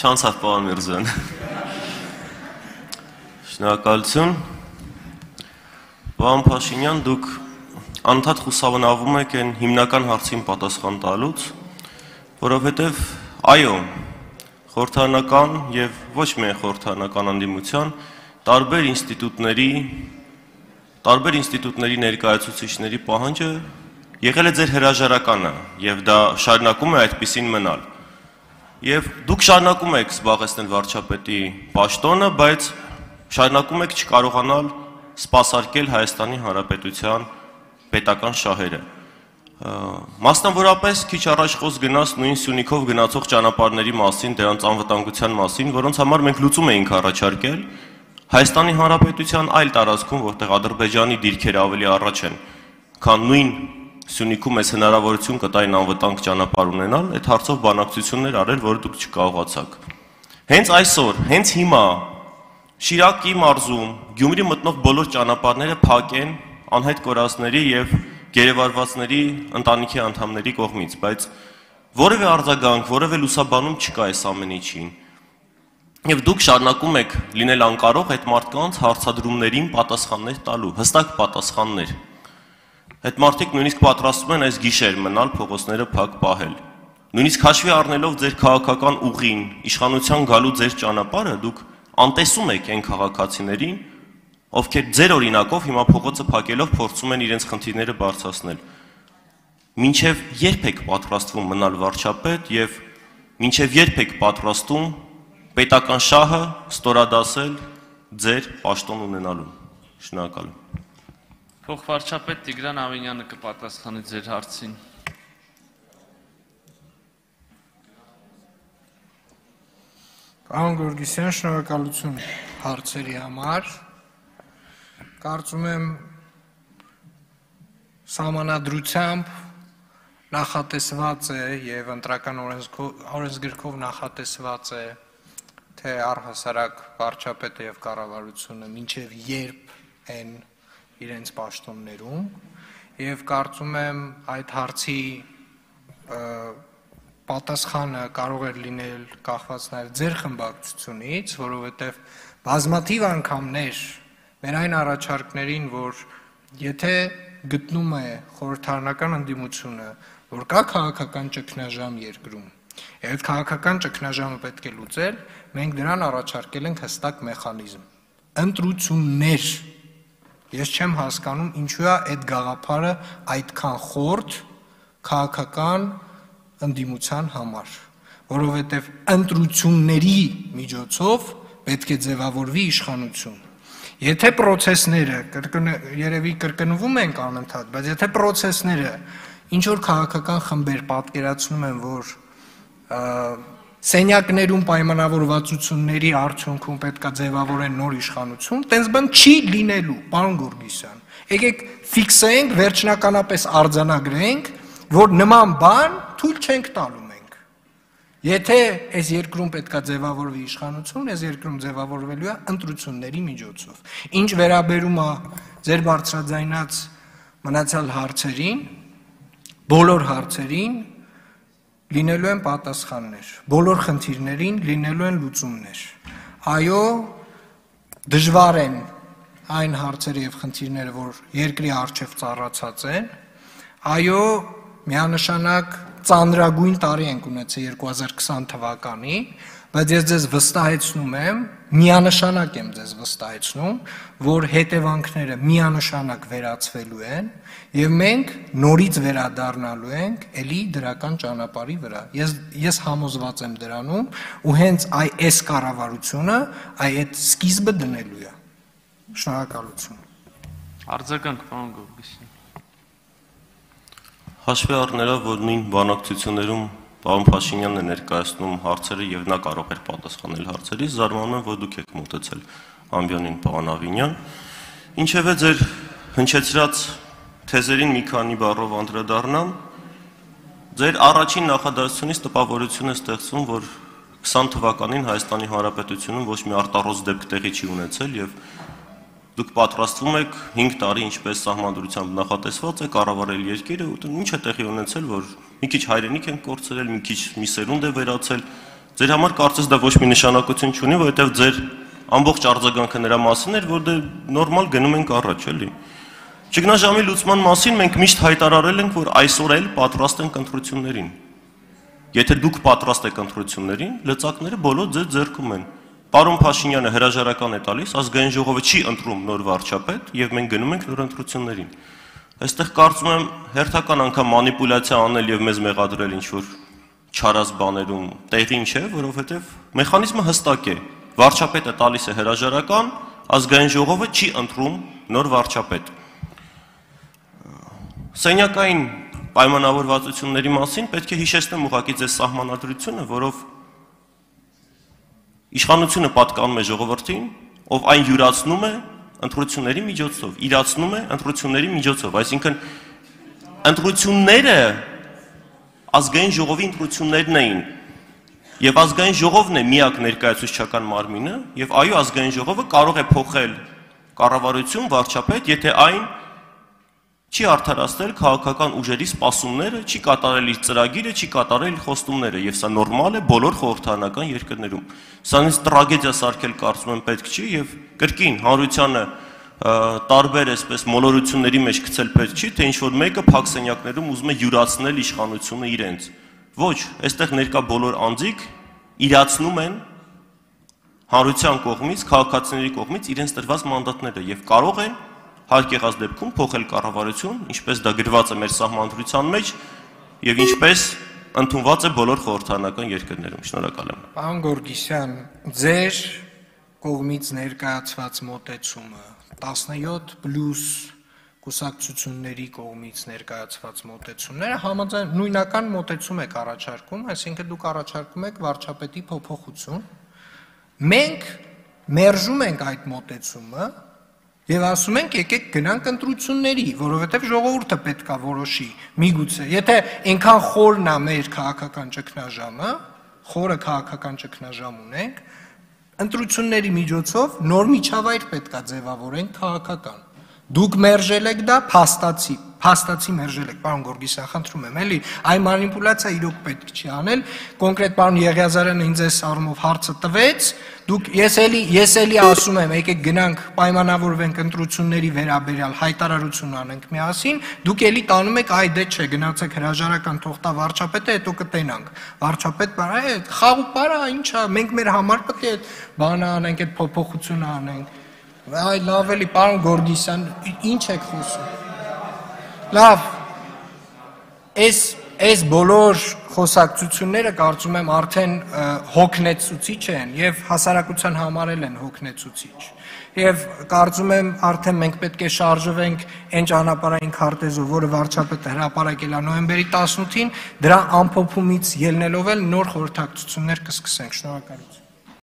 Չանցավ պարոն Միրզոյան։ Շնորհակալություն։ Պարոն Փաշինյան, դուք անդադ խուսափնավում եք այն հիմնական հարցին պատասխան տալուց, որովհետև այո, խորհրդանական եւ ոչ միայն խորհրդանական անդիմության տարբեր ինստիտուտների տարբեր ինստիտուտների ներկայացուցիչների պահանջը եղել է ձեր հրաժարականը եւ դա շարունակում է այդպեսին մնալ։ Եվ դուք շարունակում եք զբաղեցնել վարչապետի պաշտոնը, բայց շարունակում եք չկարողանալ սпасարկել Հայաստանի Հանրապետության պետական շահերը։ Մասնավորապես քիչ առաջ խոս գնաց նույն Սյունիքով գնացող ճանապարհների մասին, դրանց անվտանգության մասին, որոնց համար մենք լուծում էինք առաջարկել Հայաստանի Հանրապետության այլ տարածքում, որտեղ Ադրբեջանի դիրքերը ավելի առաջ են, քան նույն Սյունիքում ես հնարավորություն կտային անվտանգ ճանապարհ ունենալ, այդ հարցով բանակցություններ արել, որ դուք չկարողացաք։ Հենց այսօր, հենց հիմա Շիրակի մարզում Գյումրի մտնող բոլոր ճանապարհները փակ են անհայտ կորածների եւ գերեվարվածների ընտանիքի անդամների կողմից, բայց որևէ արձագանք, որևէ լուսաբանում չկա այս ամեն ինչին։ Եվ դուք շարունակում եք լինել անկարող այդ մարդկանց հարցադրումներին պատասխաններ տալու, հստակ պատասխաններ։ Այդ մարդիկ նույնիսկ պատրաստվում են այս գիշեր մնալ փողոցները փակ պահել։ Նույնիսկ հաշվի առնելով ձեր քաղաքական ուղին, իշխանության գալու ձեր ճանապարհը, դուք անտեսում եք այն քաղաքացիներին, ովքեր ձեր օրինակով հիմա փողոցը փակելով փորձում են իրենց խնդիրները բարձրացնել։ Մինչև երբ եք պատրաստվում մնալ վարչապետ եւ մինչև երբ եք պատրաստվում պետական շահը ստորադասել ձեր պաշտոն ունենալուն։ Շնորհակալ եմ։ Փոխվարչապետ Տիգրան Ավինյանը կպատասխանի ձեր հարցին։ Պարոն Գորգիսյան, շնորհակալություն հարցերի համար։ Կարծում եմ սահմանադրությամբ նախատեսված է եւ ընտրական օրենսգրքով նախատեսված է թե առհասարակ վարչապետը եւ կառավարությունը մինչեւ երբ են իրենց պաշտոններում եւ կարծում եմ այդ հարցի պատասխանը կարող է լինել կախված նաեւ ձեր խմբակցությունից, որովհետեւ բազմաթիվ անգամներ մեր այն առաջարկներին, որ եթե գտնում է խորհրդարանական ընդդիմությունը, որ կա քաղաքական ճգնաժամ երկրում, եւ այդ քաղաքական ճգնաժամը պետք է լուծել, մենք դրան առաջարկել ենք հստակ մեխանիզմ։ Ընտրություններ։ Ես չեմ հասկանում ինչու է այդ գաղափարը այդքան խորտ քաղաքական ընդդիմության համար, որովհետև ընտրությունների միջոցով պետք է ձևավորվի իշխանություն Եթե process-ները երևի կրկնվում են անընդհատ, բայց եթե process-ները ինչ որ քաղաքական խմբեր պատկերացնում են, որ սենյակներում պայմանավորվածությունների արդյունքում պետքա ձևավորեն նոր իշխանություն, տենց բան չի լինելու, պարոն Գորգիսյան։ Եկեք ֆիքսենք, վերջնականապես արձանագրենք, որ նման բան թույլ չենք տալու Եթե այս երկրում պետքա ձևավորվի իշխանություն, այս երկրում ձևավորվելու է ընտրությունների միջոցով։ Ինչ վերաբերում է ձեր բարձրաձայնած մնացյալ հարցերին, բոլոր հարցերին լինելու են պատասխաններ, բոլոր խնդիրներին լինելու են լուծումներ։ Այո, դժվար են այն հարցերը եւ խնդիրները, որ երկրի արժեվ ծառացած են։ Այո, միանշանակ ծանրագույն տարի ենք ունեցել 2020 թվականին, բայց ես ձեզ վստահեցնում եմ, միանշանակ եմ ձեզ վստահեցնում, որ հետևանքները միանշանակ վերացվելու են եւ մենք նորից վերադառնալու ենք էլի դրական ճանապարհի վրա։ Ես ես համոզված եմ դրանում ու հենց այ այս կառավարությունը այ այդ սկիզբը դնելու է։ Շնորհակալություն։ Արձագանք, պարոն Գորգիսյան Հաշվի առնելով, որ նույն բանակցություններում պարոն Փաշինյանն է ներկայացնում հարցերը եւ նա կարող էր պատասխանել հարցերից, զարմանում եմ, որ դուք եք մտածել ամբիոնին պարոն Ավինյան։ Ինչևէ ձեր հնչեցրած թեզերին մի քանի բառով անդրադառնամ։ Ձեր առաջին նախադասությունից տպավորություն է ստեղծվում, որ 20 թվականին Հայաստանի Հանրապետությունում ոչ մի արտառոց դեպք տեղի չի ունեցել եւ դուք պատրաստվում եք 5 տարի ինչպես սահմանադրությամբ նախատեսված է կառավարել երկիրը, ու ինչ է տեղի ունեցել, որ մի քիչ հայրենիք են կորցրել, մի քիչ մի սերունդ է վերացել, Ձեր համար կարծես դա ոչ մի նշանակություն չունի, որովհետև ձեր ամբողջ արձագանքը նրա մասին էր, որ դե նորմալ գնում ենք առաջ, էլի։ Ճգնաժամի լուծման մասին մենք միշտ հայտարարել ենք, որ այսօր էլ պատրաստ ենք ընտրություններին։ Եթե դուք պատրաստ եք ընտրություններին, լծակները բոլոր ձեր ձեռքում են։ Պարոն Փաշինյանը հրաժարական է տալիս, ազգային ժողովը չի ընտրում նոր վարչապետ եւ մենք գնում ենք նոր ընտրություններին։ Այստեղ կարծում եմ հերթական անգամ մանիպուլյացիա անել եւ մեզ մեղադրել ինչ որ չարած բաներում տեղին չէ, որովհետեւ մեխանիզմը հստակ է։ Վարչապետը տալիս է հրաժարական, ազգային ժողովը չի ընտրում նոր վարչապետ։ Սենյակային պայմանավորվածությունների մասին պետք է հիշեցնեմ ուղղակի ձեր սահմանադրությունը, որով իշխանությունը պատկանում է ժողովրդին, ով այն յուրացնում է ընտրությունների միջոցով, իրացնում է ընտրությունների միջոցով, այսինքն ընտրությունները ազգային ժողովի ընտրություններն էին եւ ազգային ժողովն է միակ ներկայացուցչական մարմինը եւ այո ազգային ժողովը կարող է փոխել կառավարություն, վարչապետ, եթե այն չի արդարացնել քաղաքական ուժերի սպասումները, չի կատարել իր ծրագիրը, չի կատարել խոստումները եւ սա նորմալ է բոլոր խորհրդանական երկրներում։ Սրանից տրագեդիա սարքել կարծում եմ պետք չի եւ կրկին հանրությանը տարբեր այսպես մոլորությունների մեջ գցել պետք չի, թե ինչ որ մեկը փակսենյակներում ուզում է յուրացնել իշխանությունը իրենց։ Ոչ, այստեղ ներկա բոլոր անձիկ իրացնում են հանրության կողմից, քաղաքացիների կողմից իրենց տրված մանդատները եւ կարող են հարկ եղած դեպքում փոխել կառավարություն, ինչպես դա գրված է մեր սահմանադրության մեջ եւ ինչպես ընդունված է բոլոր խորհրդանական երկրներում։ Շնորհակալ եմ։ Պարոն Գորգիսյան, ձեր կողմից ներկայացված մոտեցումը 17 պլյուս կուսակցությունների կողմից ներկայացված մոտեցումները համաձայն նույնական մոտեցում եք առաջարկում, այսինքն դուք առաջարկում եք վարչապետի փոփոխություն։ Մենք մերժում ենք այդ մոտեցումը Եվ ասում ենք եկեք գնանք ընտրությունների, որովհետև ժողովուրդը պետքա որոշի։ Միգուցե, եթե այնքան խորն է մեր քաղաքական ճգնաժամը, խորը քաղաքական ճգնաժամ ունենք, ընտրությունների միջոցով նոր միջավայր պետքա ձևավորենք քաղաքական։ Դուք մերժել եք դա, փաստացի փաստացի մերժել եք, պարոն Գորգիսյան, խնդրում եմ, էլի, այ մանիպուլյացիա իրոք պետք չի անել։ Կոնկրետ պարոն Եղիազարյանը ինձ այս առումով հարցը տվեց, դուք ես էլի ես էլի ասում եմ, եկեք գնանք պայմանավորվենք ընտրությունների վերաբերյալ հայտարարություն անենք միասին, դուք էլի տանում եք, այ դե չէ, գնացեք հրաժարական թողտա վարչապետը, հետո կտենանք։ Վարչապետ բարա է, խաղ ու պարա, ինչա, մենք մեր համար պետք է այդ բանը անենք, այդ փոփոխությունը անենք։ Այ լավ էլի, պարոն Գորգիսյան, ինչ եք խոսում։ Լավ։ Այս այս բոլոր խոսակցությունները կարծում եմ արդեն հոգնեցուցիչ են եւ հասարակության համարել են հոգնեցուցիչ։ Եվ կարծում եմ արդեն մենք պետք է շարժվենք այն ճանապարհային քարտեզով, որը վարչապետը հրապարակել է նոյեմբերի 18-ին, դրա ամփոփումից ելնելով էլ նոր խորհրդակցություններ կսկսենք։ Շնորհակալություն։